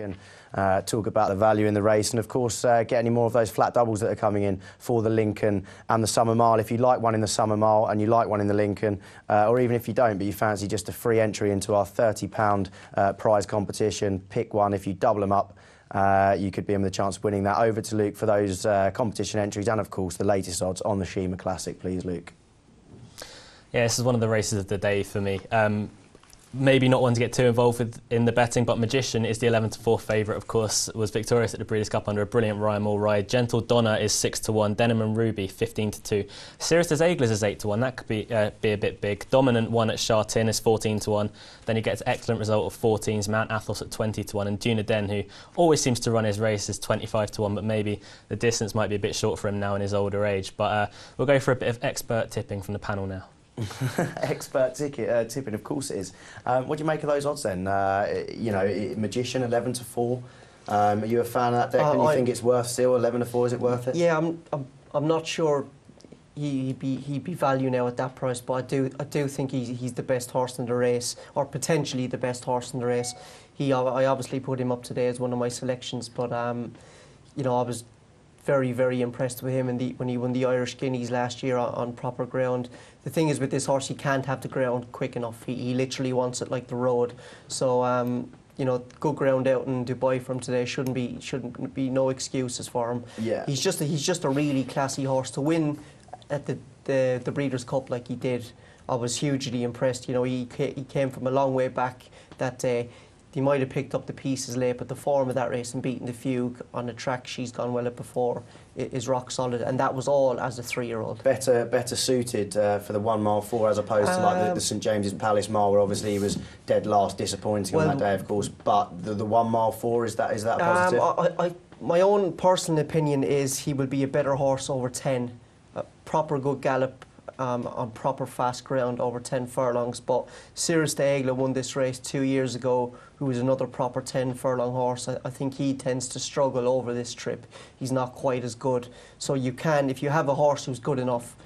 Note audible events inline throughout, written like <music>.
can uh, talk about the value in the race and, of course, uh, get any more of those flat doubles that are coming in for the Lincoln and the Summer Mile. If you like one in the Summer Mile and you like one in the Lincoln, uh, or even if you don't, but you fancy just a free entry into our £30 uh, prize competition, pick one. If you double them up, uh, you could be in with a chance of winning that. Over to Luke for those uh, competition entries and, of course, the latest odds on the Sheema Classic, please, Luke. Yeah, this is one of the races of the day for me. Um, maybe not one to get too involved with in the betting, but Magician is the 11 to 4 favourite, of course, was victorious at the Breeders' Cup under a brilliant Ryan Moore ride. Gentildonna is 6 to 1, Denim and Ruby 15 to 2. Cirrus des Aigles is 8 to 1, that could be, uh, be a bit big. Dominant 1 at Chartin is 14 to 1. Then he gets excellent result of 14s, Mount Athos at 20 to 1, and Dunaden, who always seems to run his races 25 to 1, but maybe the distance might be a bit short for him now in his older age. But uh, we'll go for a bit of expert tipping from the panel now. <laughs> Expert ticket, uh, tipping, of course it is. Um, what do you make of those odds then? Uh, you know, Magician 11 to 4. Um, are you a fan of that deck uh, and you I, think it's worth still 11 to 4? Is it worth it? Yeah, I'm, I'm, I'm not sure he'd be he'd be value now at that price, but I do I do think he's he's the best horse in the race, or potentially the best horse in the race. He I obviously put him up today as one of my selections, but um, you know I was very, very impressed with him the, when he won the Irish Guineas last year on, on, proper ground. The thing is with this horse, he can't have the ground quick enough. He, he literally wants it like the road. So, um, you know, good ground out in Dubai from today shouldn't be shouldn't be no excuses for him. Yeah. He's just a, he's just a really classy horse to win at the, the the Breeders' Cup like he did. I was hugely impressed. You know, he he came from a long way back that day. He might have picked up the pieces late, but the form of that race and beating the Fugue on the track she's gone well at before is rock solid, and that was all as a three-year-old. Better, better suited uh, for the one mile four as opposed to like the, the, um, St James's Palace mile, where obviously he was dead last, disappointing well, on that day, of course. But the, the one mile four is that is that positive? Um, I, I, my own personal opinion is he will be a better horse over ten, a proper good gallop um, on proper fast ground over 10 furlongs. But Cirrus des Aigles won this race two years ago, who was another proper 10 furlong horse. I, I, think he tends to struggle over this trip. He's not quite as good. So you can, if you have a horse who's good enough,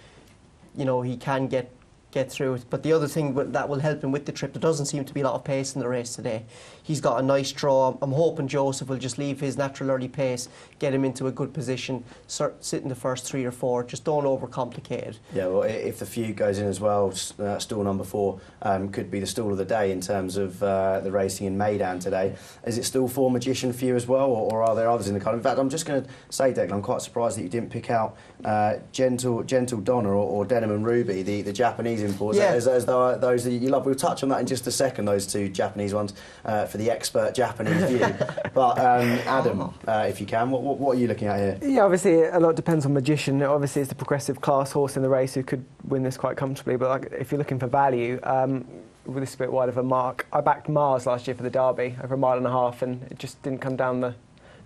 you know, he can get get through it. But the other thing that will help him with the trip, there doesn't seem to be a lot of pace in the race today. He's got a nice draw. I'm hoping Joseph will just leave his natural early pace, get him into a good position, sit in the first three or four. Just don't overcomplicate it. Yeah, well, if the few goes in as well, uh, stall number four um, could be the stall of the day in terms of uh, the racing in Meydan today. Is it still four Magician for you as well, or, or are there others in the card? In fact, I'm just going to say, Declan, I'm quite surprised that you didn't pick out uh, Gentle Gentildonna or, or Denim and Ruby, the, the Japanese imports, yeah. as, as those that you love. We'll touch on that in just a second, those two Japanese ones, uh, for the expert Japanese view. <laughs> but um, Adam, uh, if you can, what, what, what, are you looking at here? Yeah, obviously a lot depends on Magician. Obviously, it's the progressive class horse in the race who could win this quite comfortably. But like, if you're looking for value, um, with this a bit wide of a mark, I backed Mars last year for the Derby over a mile and a half, and it just didn't come down the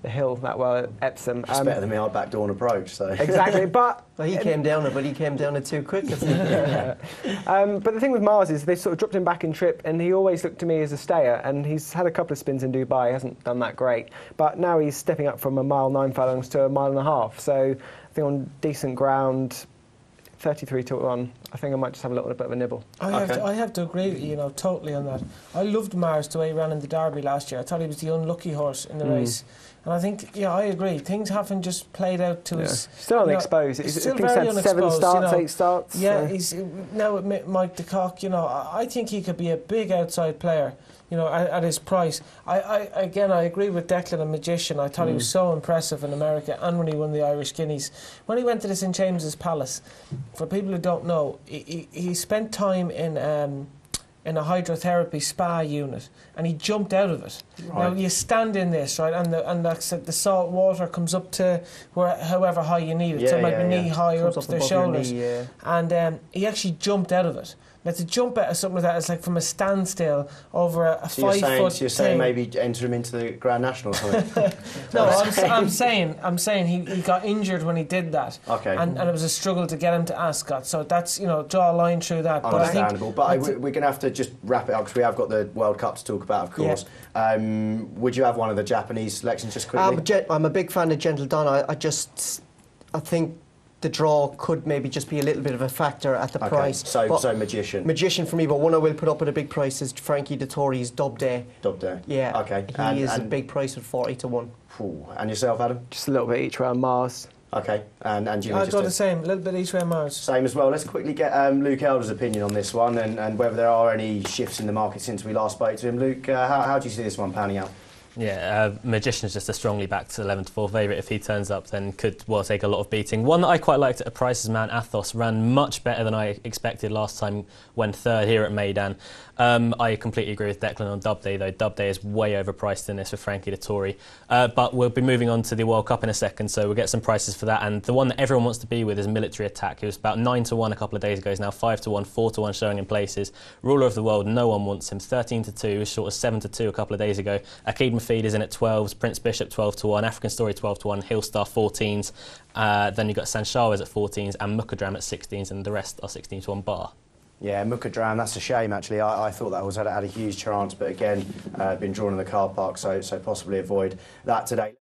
the hill that well at Epsom. It's um, better than me. I back dawn approach. So exactly, <laughs> but well, he came down it, but he came down it too quick. <laughs> yeah. um, but the thing with Mars is they sort of dropped him back in trip, and he always looked to me as a stayer. And he's had a couple of spins in Dubai, hasn't done that great. But now he's stepping up from a mile nine furlongs to a mile and a half. So I think on decent ground. 33 to 1. I think I might just have a little bit of a nibble. I, okay. have, to, I have to agree with you, you know, totally on that. I loved Mars the way he ran in the Derby last year. I thought he was the unlucky horse in the mm. race. And I think, yeah, I agree. Things haven't just played out to yeah. his. Still unexposed. He's still very unexposed. Seven starts, you know. eight starts. Yeah, yeah. he's now Mike De Kock. You know, I think he could be a big outside player. You know, at, at his price. I, I, again, I agree with Declan and Magician. I thought mm. he was mm. so impressive in America, and when he won the Irish Guineas, when he went to the St James's Palace. For people who don't know, he, he, he spent time in. Um, in a hydrotherapy spa unit, and he jumped out of it. Right. Now you stand in this, right, and the and the, the salt water comes up to where however high you need it, yeah, so maybe yeah, knee yeah. high or up, up to the shoulders, knee, and um, he actually jumped out of it. Now to jump out of something like that is like from a standstill over a, a so five you're saying, foot. So you're saying maybe enter him into the Grand National something? <laughs> <laughs> no, I'm, I'm, saying I'm saying he, he got injured when he did that. Okay. And, and it was a struggle to get him to Ascot. So that's you know draw a line through that. Understandable. But, I think, but we're going to have to just wrap it up because we have got the World Cup to talk about, of course. Yeah. Um, would you have one of the Japanese selections just quickly? I'm a, I'm a big fan of Gentle Don. I, I just I think the draw could maybe just be a little bit of a factor at the Okay, price. so But so magician. magician for me, but one I will put up at a big price is Frankie Dettori's Dubday. Dub day. Yeah, Okay. he and, is and, a big price at forty to one. Phew. And yourself, Adam? Just a little bit each way on Mars. Okay. And and Jimmy. I'd just go a- the same, a little bit each way Mars. Same as well. Let's quickly get um, Luke Elder's opinion on this one and, and whether there are any shifts in the market since we last spoke to him. Luke, uh, how, how do you see this one panning out? Yeah, uh, Magician's just a strongly backed 11 to 4 favourite. If he turns up, then could well take a lot of beating. One that I quite liked at a price Mount Athos. Ran much better than I expected last time when third here at Meydan. Um, I completely agree with Declan on Dubday, though. Dubday is way overpriced in this for Frankie Dettori. Uh, but we'll be moving on to the World Cup in a second, so we'll get some prices for that. And the one that everyone wants to be with is Military Attack. It was about 9 to 1 a couple of days ago. He's now 5 to 1, 4 to 1 showing in places. Ruler of the World, no one wants him. 13 to 2, as short as 7 to 2 a couple of days ago. Akid Is in at 12s, Prince Bishop 12 to 1, African Story 12 to 1, Hillstar 14s. Uh, then you've got Sanshaawes at 14s and Mukhadram at 16s, and the rest are 16 to 1 bar. Yeah, Mukhadram, that's a shame actually. I, I thought that was had, had a huge chance, but again, uh, been drawn in the car park, so, so possibly avoid that today.